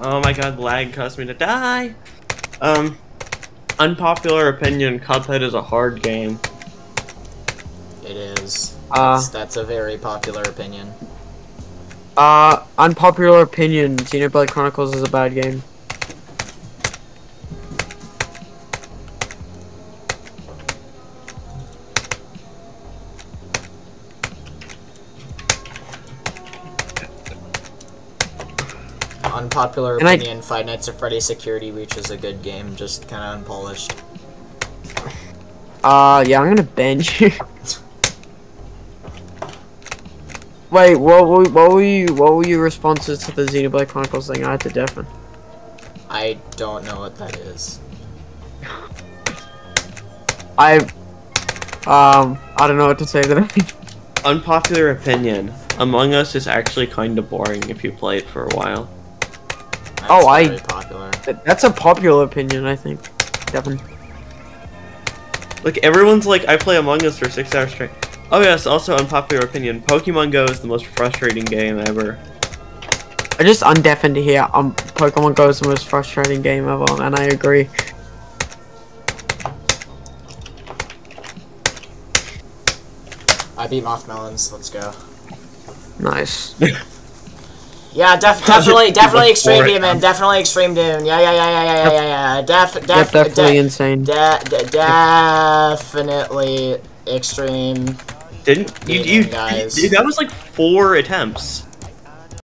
Oh my god, lag caused me to die. Um, unpopular opinion, Cuphead is a hard game. It is. Uh, That's, that's a very popular opinion. uh, unpopular opinion, Xenoblade Chronicles is a bad game. Unpopular And I- opinion, Five Nights at Freddy's Security Breach is a good game, just kind of unpolished. Uh, yeah, I'm gonna bench you. Wait, what were, what were you, what were your responses to the Xenoblade Chronicles thing? I had to deafen. I don't know what that is. I, um, I don't know what to say to that. Unpopular opinion, Among Us is actually kind of boring if you play it for a while. That's Oh, I- very popular. That's a popular opinion, I think. Devin. Like, everyone's like, I play Among Us for six hours straight. Oh yes, also unpopular opinion, Pokemon Go is the most frustrating game ever. I just undeafened here. Um, Pokemon Go is the most frustrating game ever, and I agree. I beat Mothmelons, let's go. Nice. Yeah, def definitely, definitely Extreme For it, Demon, definitely Extreme Demon. Yeah, yeah, yeah, yeah, yeah, yeah, yeah, yeah. Def, def, Yep, definitely de- insane. de- de- definitely Extreme. Didn't you? Demon, you guys. dude, that was like four attempts.